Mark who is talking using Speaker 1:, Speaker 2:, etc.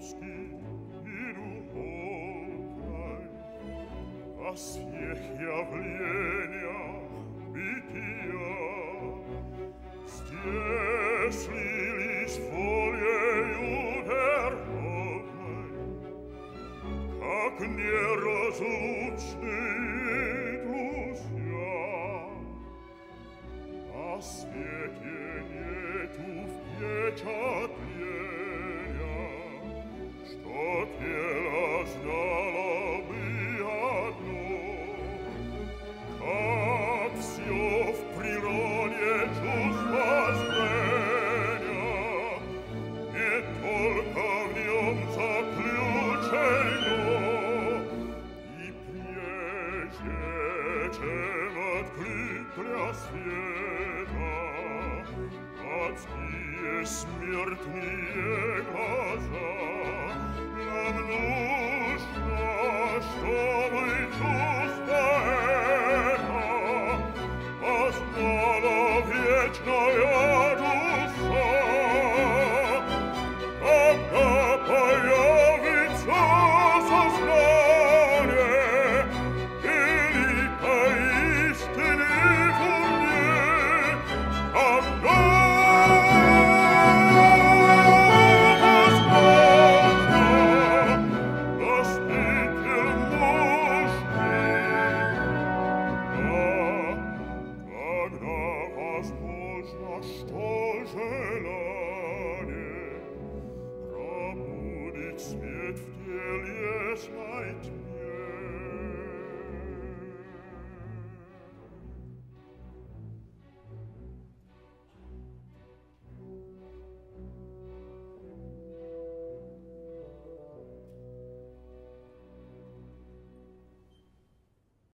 Speaker 1: Kotowski ilu oltaj, was niech jawlenia bitia, stiesli lis folie juderhodnej, как неразлучные друзья. На свете нету в печатной schemat glücklicher Sveta, als die es mir nie gasa, nam nuschna, tusta eta, as свет в телесной тьме